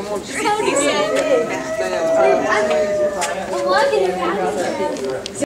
I want to. Well.